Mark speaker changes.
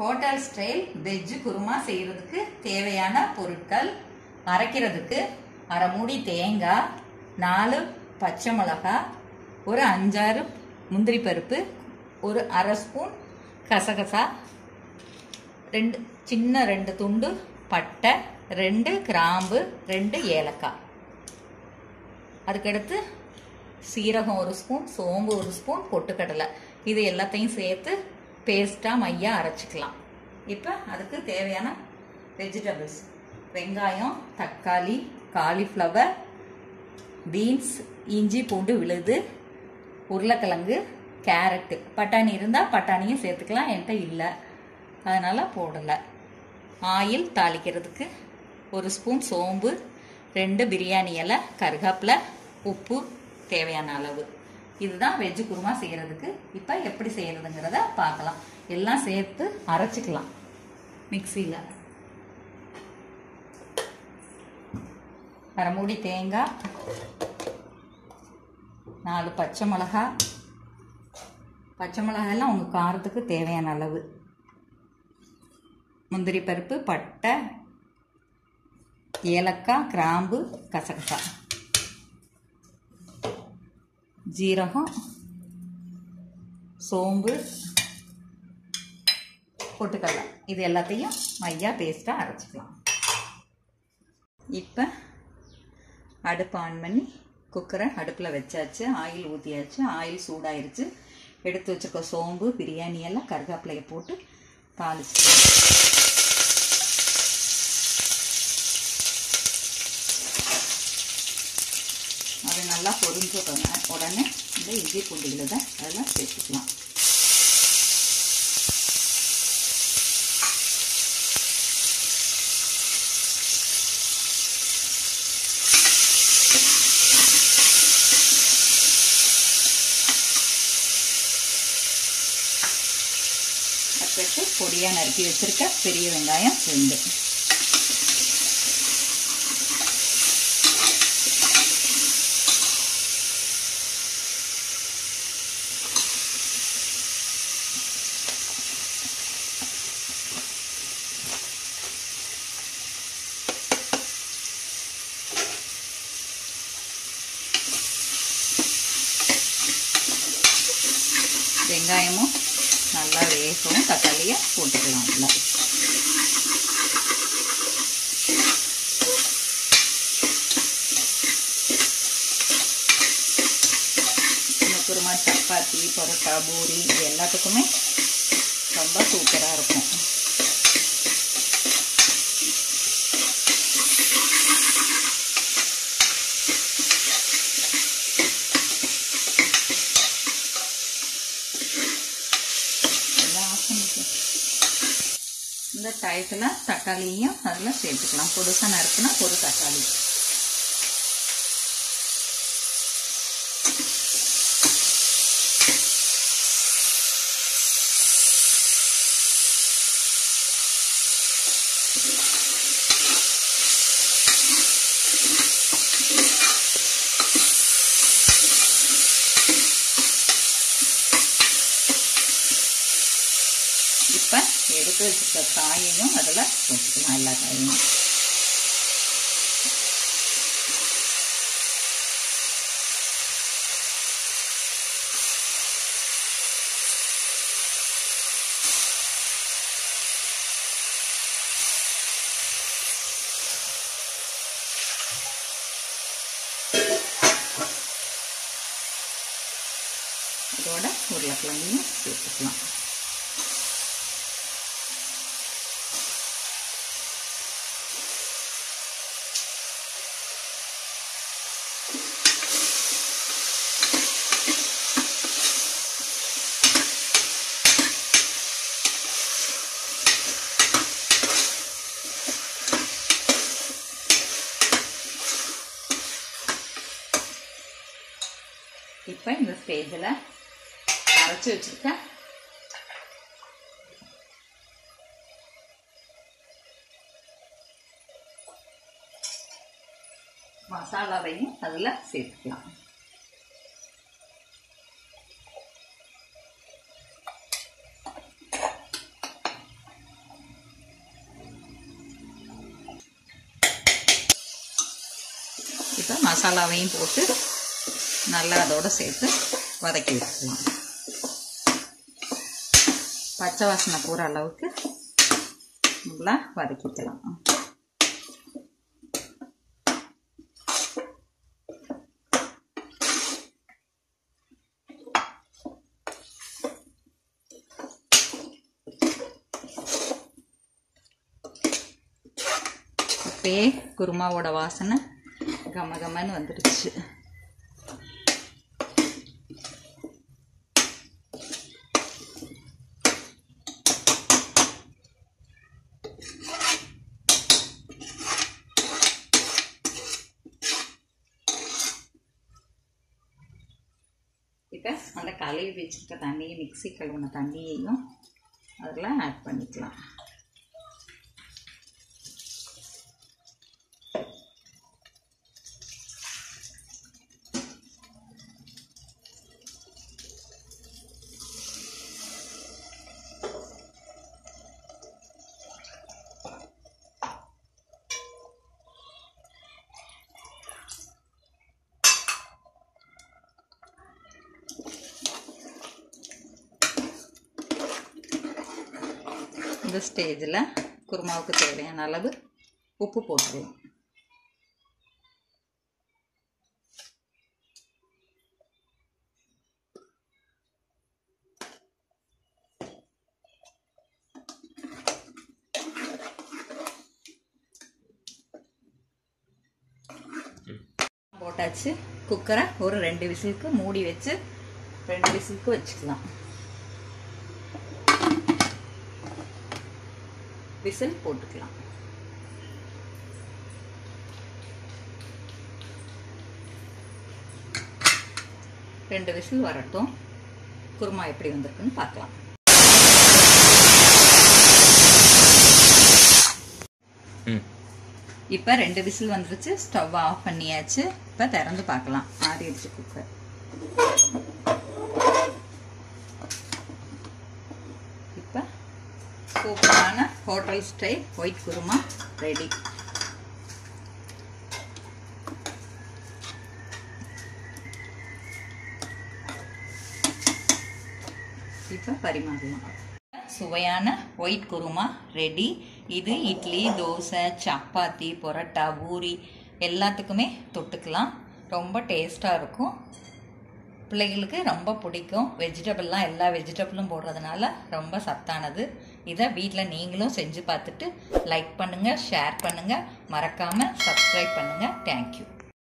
Speaker 1: Hotel style veg kurma செய்கிறதுக்கு தேவையான பொருட்கள் அரைக்கிறதுக்கு அரை மூடி தேங்காய் நாலு பச்சை மிளகாய் ஒரு அஞ்சாறு முந்திரி பருப்பு ஒரு அரை ஸ்பூன் கசகசா ரெண்டு சின்ன ரெண்டு துண்டு பட்டை ரெண்டு கிராம்பு ரெண்டு ஏலக்காய். அதுக்கடுத்து சீரகம் ஒரு ஸ்பூன் சோம்பு ஒரு ஸ்பூன் பொட்டுக்கடலை. இது எல்லாத்தையும் சேர்த்து பேஸ்ட்டாக மையாக அரைச்சிக்கலாம். இப்போ அதுக்கு தேவையான வெஜிடபிள்ஸ் வெங்காயம் தக்காளி காலிஃப்ளவர் பீன்ஸ் இஞ்சி பூண்டு விழுது உருளைக்கிழங்கு கேரட்டு. பட்டாணி இருந்தால் பட்டாணியும் சேர்த்துக்கலாம் என்கிட்ட இல்லை. அதனால் போடலை. ஆயில் தாளிக்கிறதுக்கு ஒரு ஸ்பூன் சோம்பு ரெண்டு பிரியாணி இலை கருகாப்பில் உப்பு தேவையான அளவு. இதுதான் வெஜ்ஜு குருமா செய்கிறதுக்கு இப்போ எப்படி செய்கிறதுங்கிறத பார்க்கலாம். எல்லாம் சேர்த்து அரைச்சிக்கலாம். மிக்சியில். அரைமூடி தேங்காய். நாலு பச்சை மிளகா. பச்சை மிளகாயெல்லாம் உங்கள் காரத்துக்கு தேவையான அளவு. முந்திரி பருப்பு பட்டை ஏலக்காய் கிராம்பு கசகசா. ஜீரகம் சோம்பு பொட்டுக்கடலை. இது எல்லாத்தையும் மையா பேஸ்ட்டாக அரைச்சிக்கலாம். இப்போ அடுப்பு ஆன் பண்ணி குக்கரை அடுப்பில் வச்சாச்சு ஆயில் ஊற்றியாச்சு ஆயில் சூடாயிருச்சு. எடுத்து வச்சுருக்க சோம்பு பிரியாணி எல்லாம் கருகாப்பிலையை போட்டு தாளிச்சு நல்லா பொரிஞ்ச உடனே உடனே இந்த இஞ்சி பூண்டுகளை தான் அதெல்லாம் சேர்த்துக்கலாம். அதுக்கு பொடியாக நறுக்கி வச்சுருக்க பெரிய வெங்காயம் ரெண்டு. வெங்காயமும் நல்லா வேகவும் தக்காளியை போட்டுக்கலாம் இல்லை குருமா சப்பாத்தி பரோட்டா பூரி இது எல்லாத்துக்குமே ரொம்ப சூப்பராக இருக்கும். இந்த தக்காளியும் அதில் சேர்த்துக்கலாம். பொடுசாக நறுக்குனா ஒரு தக்காளி இப்போ எடுத்து வச்சுருக்க காயையும் அதில் போட்டுக்கலாம் எல்லா காயும் இதோட உருளைக்கிழங்கையும் சேர்த்துக்கலாம். இப்போ இந்த ஸ்டேஜில் அரைச்சி வச்சுருக்கேன். மசாலாவையும் அதில் சேர்த்துக்கலாம். இப்போ மசாலாவையும் போட்டு நல்லா அதோட சேர்த்து வதக்கி விட்டுக்கலாம். பச்சை வாசனை போகிற அளவுக்கு நல்லா வதக்கிக்கலாம். அப்படியே குருமாவோட வாசனை கம கமன்னு வந்துடுச்சு. இப்போ அந்த கழுவி வச்சுருக்க தண்ணியை மிக்ஸி கழுவின தண்ணியையும் அதில் ஆட் பண்ணிக்கலாம். இந்த ஸ்டேஜில் குருமாவுக்கு தேவையான அளவு உப்பு போட்டுருவோம். போட்டாச்சு. குக்கரை ஒரு ரெண்டு விசிலுக்கு மூடி வச்சு ரெண்டு விசிலுக்கு வச்சுக்கலாம். விசில் போட்டுக்கலாம். ரெண்டு விசில் வரட்டும். குருமா எப்படி வந்திருக்குன்னு பார்க்கலாம். இப்போ ரெண்டு விசில் வந்துருச்சு. ஸ்டவ் ஆஃப் பண்ணியாச்சு. இப்போ திறந்து பார்க்கலாம். ஆறிடுச்சு குக்கர் இப்போ சூப்பரான hotel style white korma ready இப்போ பரிமாறலாம். சுவையான ஒயிட் குருமா ரெடி இது இட்லி தோசை சப்பாத்தி பரோட்டா பூரி எல்லாத்துக்குமே தொட்டுக்கலாம். ரொம்ப டேஸ்ட்டாக இருக்கும். பிள்ளைகளுக்கு ரொம்ப பிடிக்கும். வெஜிடபிள்லாம் எல்லா வெஜிடபிளும் போடுறதுனால ரொம்ப சத்தானது. இதை வீட்டில் நீங்களும் செஞ்சு பார்த்துட்டு லைக் பண்ணுங்கள் ஷேர் பண்ணுங்கள் மறக்காமல் சப்ஸ்கிரைப் பண்ணுங்கள் தேங்க்யூ